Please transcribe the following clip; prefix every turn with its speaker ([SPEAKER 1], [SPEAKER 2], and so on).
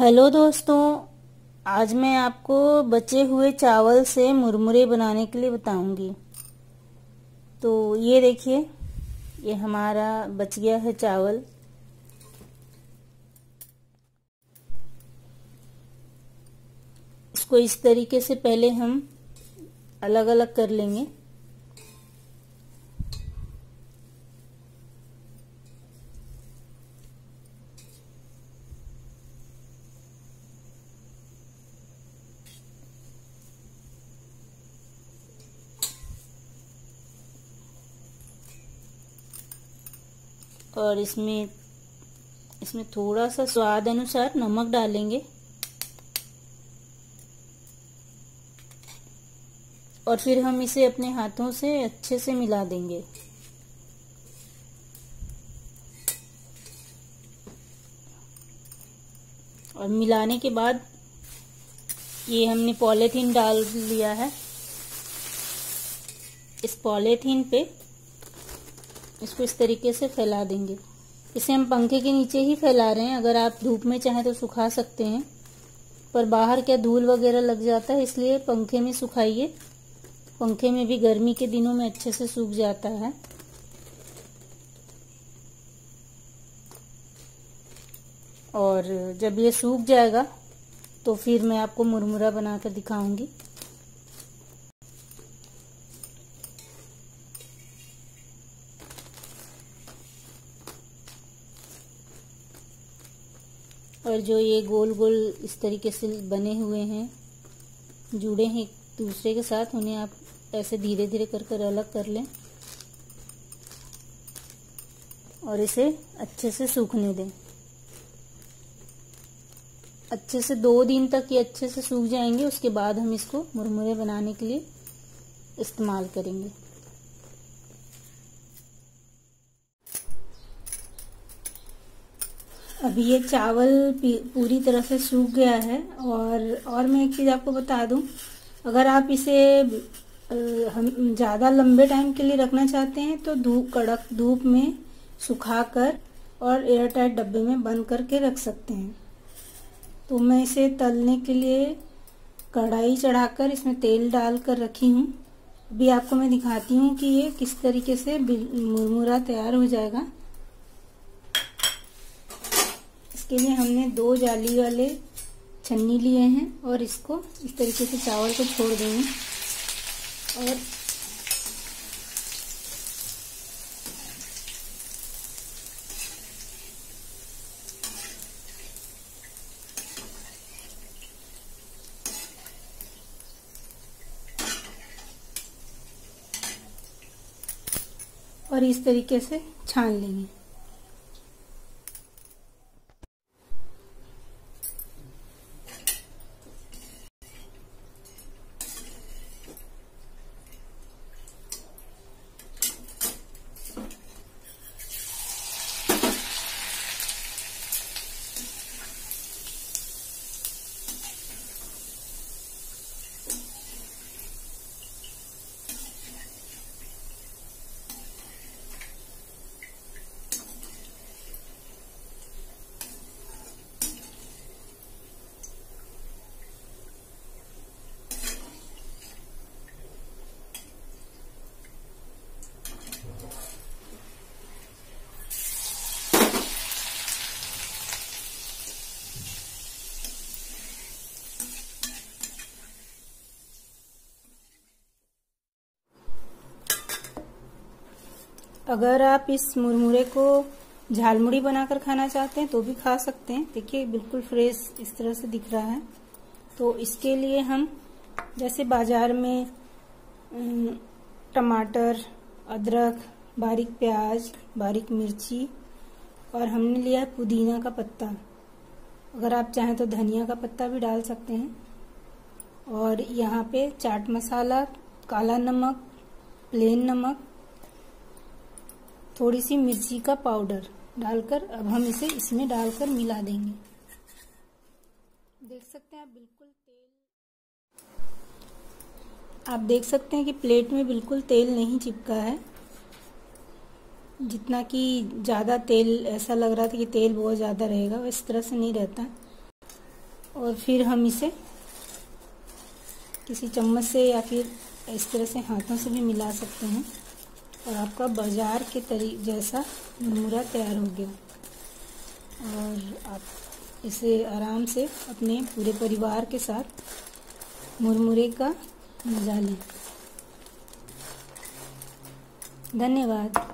[SPEAKER 1] Hello दोस्तों, आज मैं आपको बचे हुए चावल से मुरमुरे बनाने के लिए बताऊँगी। तो ये देखिए, ये हमारा बच गया है चावल। इसको इस तरीके से पहले हम अलग अलग कर लेंगे। और इसमें इसमें थोड़ा सा स्वाद अनुसार नमक डालेंगे। और फिर हम इसे अपने हाथों से अच्छे से मिला देंगे। और मिलाने के बाद ये हमने पॉलीथीन डाल लिया है। इस पॉलीथीन पे इसको इस तरीके से फैला देंगे। इसे हम पंखे के नीचे ही फैला रहे हैं। अगर आप धूप में चाहें तो सुखा सकते हैं। पर बाहर क्या धूल वगैरह लग जाता है? इसलिए पंखे में सुखाइए। पंखे में भी गर्मी के दिनों में अच्छे से सूख जाता है। और जब ये सूख जाएगा तो फिर मैं आपको मुरमुरा बनाकर दिखाऊँगी। और जो ये गोल गोल इस तरीके से बने हुए हैं, जुड़े हैं एक दूसरे के साथ, उन्हें आप ऐसे धीरे धीरे कर कर अलग कर लें और इसे अच्छे से सूखने दें। अच्छे से दो दिन तक ये अच्छे से सूख जाएँगे, उसके बाद हम इसको मुरमुरे बनाने के लिए इस्तेमाल करेंगे। अभी ये चावल पूरी तरह से सूख गया है और और मैं एक चीज़ आपको बता दूँ, अगर आप इसे हम ज़्यादा लंबे टाइम के लिए रखना चाहते हैं तो धूप, कड़क धूप में सुखा कर और एयर टाइट डब्बे में बंद करके रख सकते हैं। तो मैं इसे तलने के लिए कढ़ाई चढ़ाकर इसमें तेल डाल कर रखी हूँ। अभी आपको मैं दिखाती हूँ कि ये किस तरीके से मुरमुरा तैयार हो जाएगा। इसके लिए हमने दो जाली वाले छन्नी लिए हैं और इसको इस तरीके से चावल को छोड़ देंगे। और और इस तरीके से छान लेंगे। अगर आप इस मुरमुरे को झालमुड़ी बनाकर खाना चाहते हैं तो भी खा सकते हैं। देखिए, बिल्कुल फ्रेश इस तरह से दिख रहा है। तो इसके लिए हम, जैसे बाज़ार में टमाटर, अदरक, बारीक प्याज, बारीक मिर्ची, और हमने लिया है पुदीना का पत्ता। अगर आप चाहें तो धनिया का पत्ता भी डाल सकते हैं। और यहाँ पे चाट मसाला, काला नमक प्लेन नमक थोड़ी सी मिर्ची का पाउडर डालकर अब हम इसे इसमें डालकर मिला देंगे। देख सकते हैं आप बिल्कुल तेल आप देख सकते हैं कि प्लेट में बिल्कुल तेल नहीं चिपका है। जितना कि ज़्यादा तेल, ऐसा लग रहा था कि तेल बहुत ज़्यादा रहेगा इस तरह से नहीं रहता। और फिर हम इसे किसी चम्मच से या फिर इस तरह से हाथों से भी मिला सकते हैं। और आपका बाज़ार के तरी, जैसा मुरमुरा तैयार हो गया। और आप इसे आराम से अपने पूरे परिवार के साथ मुरमुरे का मज़ा लें। धन्यवाद।